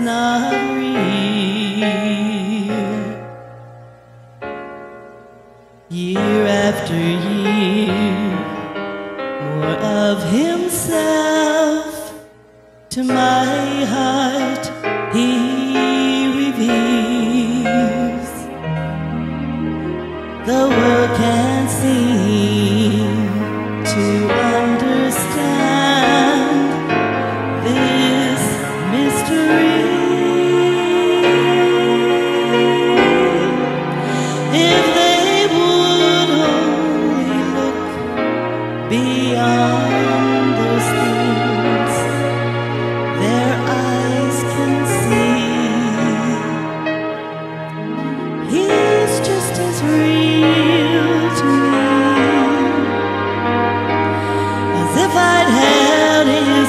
not real. Year after year, more of himself to my heart he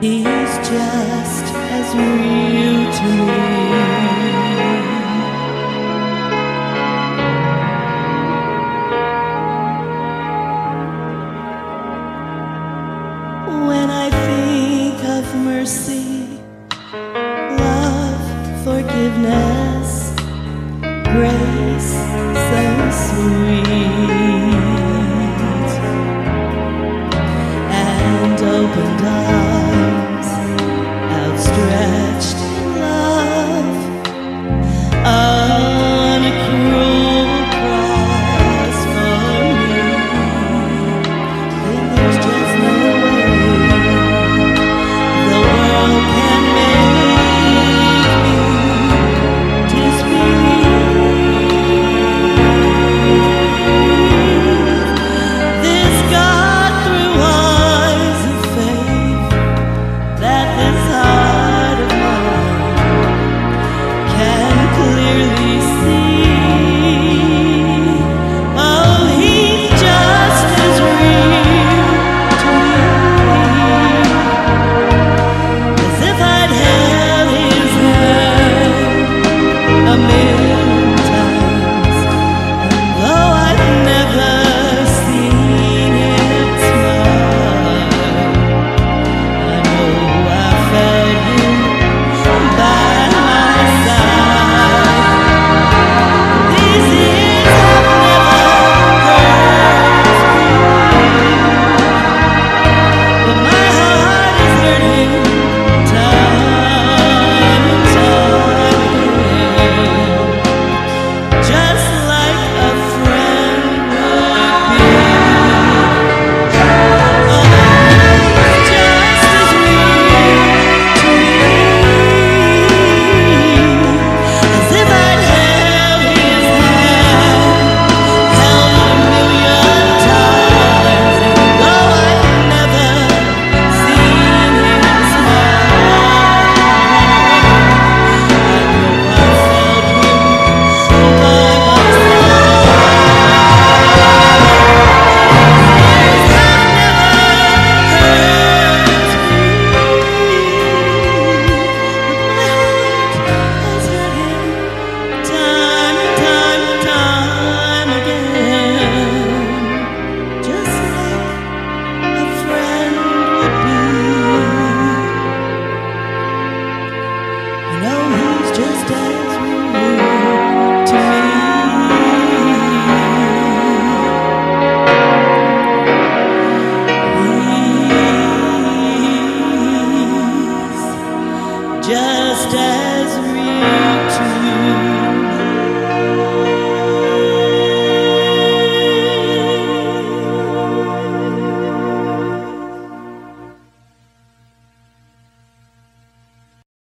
He's just as real to me. When I think of mercy Love, forgiveness Grace so sweet. And opened up know he's just a